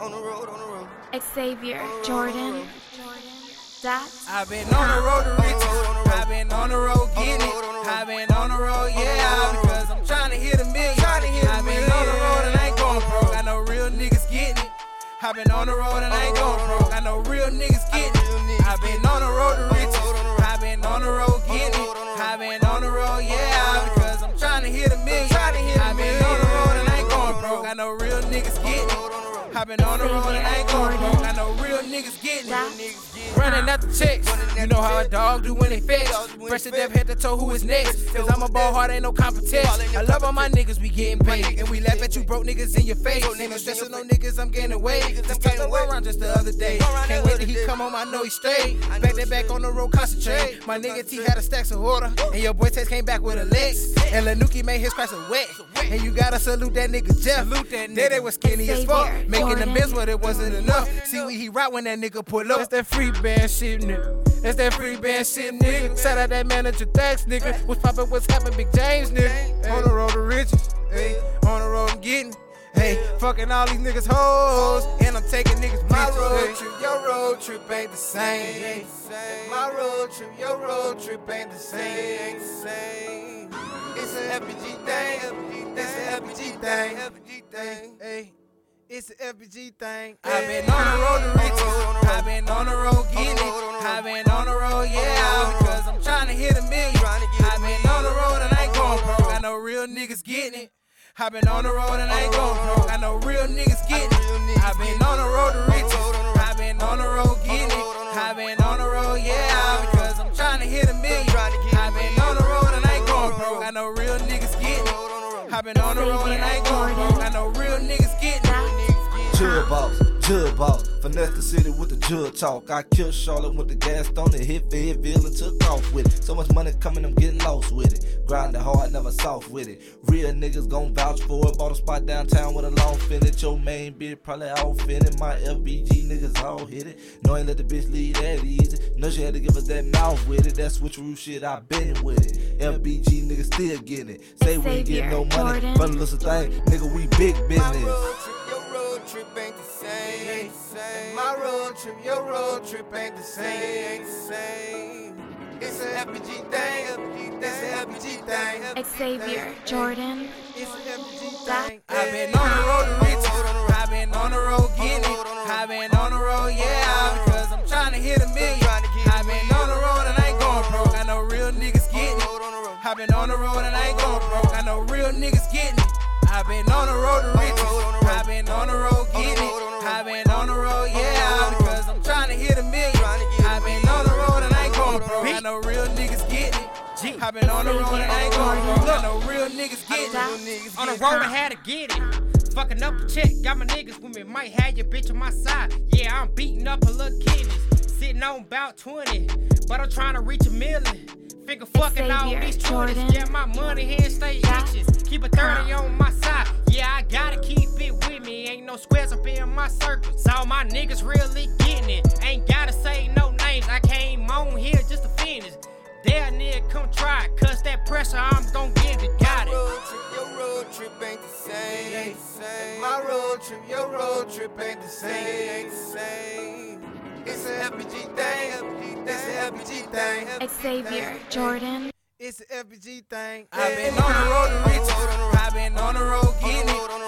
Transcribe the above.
On the road, on the road. Xavier, Jordan, Dots. I've been on the road to riches. I've been on the road getting it. I've been on the road, yeah, because I'm trying to hit a million. I've been on the road and I ain't going broke. I know real niggas getting it. I've been on the road and I ain't going broke. I know real niggas getting it. I've been on the road real niggas getting been on the road and I ain't going broke. I know real niggas getting it. Running out the checks. You know how a dog do when they fetch. Fresh to death, head to toe, who is next? Cause I'm a ball hard, ain't no competition. I love all my niggas, we getting paid. And we laugh at you broke niggas in your face. Ain't no stressing on niggas, I'm getting away. Just came around just the other day. Can't wait till he come home, I know he straight. Back that back on the road, concentrate. My nigga T had a stacks of order. And your boy Tess came back with a Lex. And Lanuki made his crash a wet. And you gotta salute that nigga Jeff. Salute that nigga. They was skinny as fuck. Xavier, Making the Jordan. biz, but it wasn't enough. See what he rock when that nigga pull up. That's that free band shit, nigga. That's that free band shit, nigga. Shout out that manager, thanks, nigga. What's poppin', what's happening, Big James, nigga. On the road to riches, hey. On the road, I'm getting. Hey, fucking all these niggas hoes, and I'm taking niggas My pictures, road hey. trip, your road trip ain't the same. My road trip, your road trip ain't the same. It's an FBG thing. It's an FBG thing. FBG thing. Hey, it's an FBG thing. I've been on the road to riches. I've been on the road getting it. I've been on the road, yeah, because I'm trying to hit a million. I've been on the road and I ain't going broke. I know real niggas getting it. I've been on the road and I ain't going broke. I know real niggas getting it. I've been on the road to riches. I've been on the road getting it. I've been on the road, yeah, because I'm trying to hit a million. I've been on the road and I ain't going broke. I know real niggas getting it. I've been on the road and I ain't going broke. I know real niggas getting it. Jug boss, jug boss. Finesse the city with the jug talk. I killed Charlotte with the gas stone and hit Fayetteville and took off with it. So much money coming, I'm getting lost with it. Grinding hard, never soft with it. Real niggas gon' vouch for it. Bought a spot downtown with a long finish. Your main bitch probably all finished. My FBG niggas all hit it. No, ain't let the bitch leave that easy. No, she had to give us that mouth with it. That switcheroo shit, I been with it. FBG niggas still getting it. Say we ain't getting no money. Jordan. But listen thing, nigga, we big My business. Road trip, your road trip ain't the same. My road trip, your road trip ain't the same. It's an FBG thing. It's an FBG thing. Xavier, Jordan, It's an FBG thing. I've been on the road to riches. I've been on the road getting it. I've been on the road, yeah, because I'm trying to hit a million. I've been on the road and I ain't going broke. I know real niggas getting it. I've been on the road and I ain't going broke. I know real niggas getting it. I've been on the road I've been on the road and I ain't going. I know real niggas getting it. On the road, I had to get it. Fucking up a check, got my niggas with me. Might have your bitch on my side. Yeah, I'm beating up a little kidneys. Sitting on about 20, but I'm trying to reach a million. Figure fucking all these 20s. Jordan. Yeah, my money here stay itches. Keep a 30 on my side. Yeah, I gotta keep it with me. Ain't no squares up in my circle. So my niggas really getting it. Ain't gotta say no names. I came on here just to finish. There, nigga, come try it. Cause that pressure, I'm gon' give it. Got it. road trip, your road trip ain't the same. My road trip, your road trip ain't the same. It's an FBG thing. It's an FBG thing. Xavier, Jordan, It's an FBG thing. I've been on the road to riches. I've been on the road getting it.